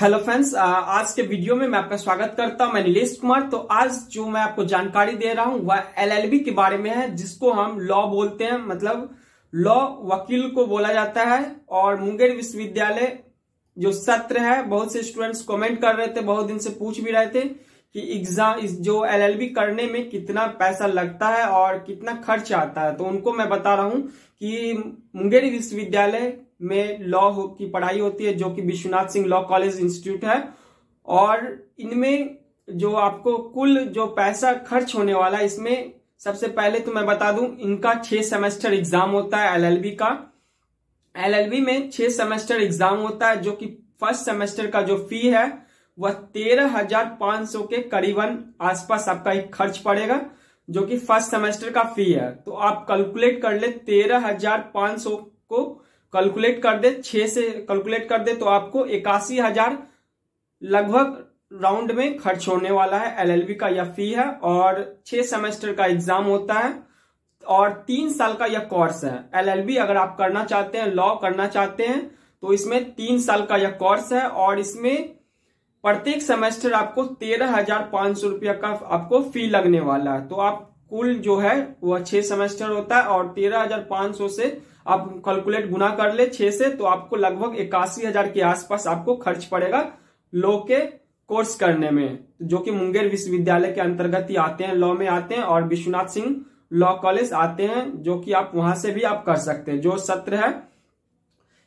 Hello friends आज के video में मैं आपका स्वागत करता हूँ, मैं नीलेश कुमार। तो आज जो मैं आपको जानकारी दे रहा हूँ, वह एलएलबी के बारे में है, जिसको हम लॉ बोलते हैं। मतलब लॉ वकील को बोला जाता है और मुंगेर विश्वविद्यालय जो सत्र है, बहुत से स्टूडेंट्स कमेंट कर रहे थे, बहुत दिन से पूछ भी रहे थे कि एग्ज़ाम जो एलएलबी करने में कितना पैसा लगता है और कितना खर्च आता है। तो उनको मैं बता रहा हूँ कि मुंगेर विश्वविद्यालय में लॉ की पढ़ाई होती है, जो कि Vishwanath Singh law college institute है। और इनमें जो आपको कुल जो पैसा खर्च होने वाला है, इसमें सबसे पहले तो मैं बता दूँ, इनका छह सेमेस्टर एग्ज़ाम होता है एलएलबी का। एलएलबी में छह सेमेस्टर एग्ज़ाम होता है, जो कि फ़र्स्ट सेमेस्टर का जो फ़ी है, वह तेरह हज़ार पाँच सौ के करीबन आसपास आपका एक खर्च पड़ेगा, जो कि फ़र्स्ट सेमेस्टर का फ़ी है। तो आप कैलकुलेट कर ले, तेरह हज़ार पाँच सौ को कैलकुलेट कर दे, छह से कैलकुलेट कर दे तो आपको इक्यासी हज़ार लगभग राउंड में खर्च होने वाला है, एलएलबी का यह फ़ी है, और छह सेमेस्टर का एग्ज़ाम होता है, और तीन साल का यह कोर्स है। एलएलबी अगर आप करना चाहते हैं लॉ करना चाहते हैं तो इसमें तीन साल का यह कोर्स है, और इसमें प्रत्येक सेमेस्टर आपको तेरह हज़ार पाँच सौ रुपया का आपको फ़ी लगने वाला है। तो आप कुल जो है, वह छह सेमेस्टर होता है और तेरह हज़ार पाँच सौ से आप कैलकुलेट गुना कर ले छह से तो आपको लगभग इक्यासी हज़ार के आसपास आपको खर्च पड़ेगा लॉ के कोर्स करने में, जो कि मुंगेर विश्वविद्यालय के अंतर्गत ही आते हैं, लॉ में आते हैं और विश्वनाथ सिंह लॉ कॉलेज आते हैं, जो कि आप वहाँ से भी आप कर सकते हैं। जो सत्र है,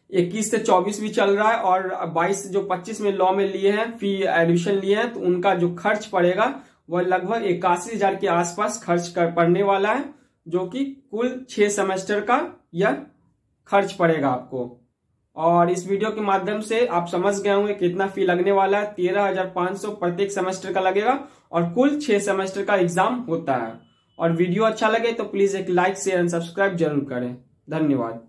इक्कीस से चौबीस भी चल रहा है और बाईस जो पच्चीस में लॉ में लिए हैं फ़ी एडमिशन लिए हैं तो उनका जो खर्च पड़ेगा वह लगभग इक्यासी हज़ार के आसपास खर्च कर पड़ने वाला है, जो कि कुल छह सेमेस्टर का यह खर्च पड़ेगा आपको। और इस वीडियो के माध्यम से आप समझ गए होंगे कितना फ़ी लगने वाला है। तेरह हज़ार पाँच सौ प्रत्येक सेमेस्टर का लगेगा और कुल छह सेमेस्टर का एग्ज़ाम होता है। और वीडियो अच्छा लगे तो प्लीज़ एक लाइक, शेयर एंड सब्सक्राइब ज़रूर करें। धन्यवाद।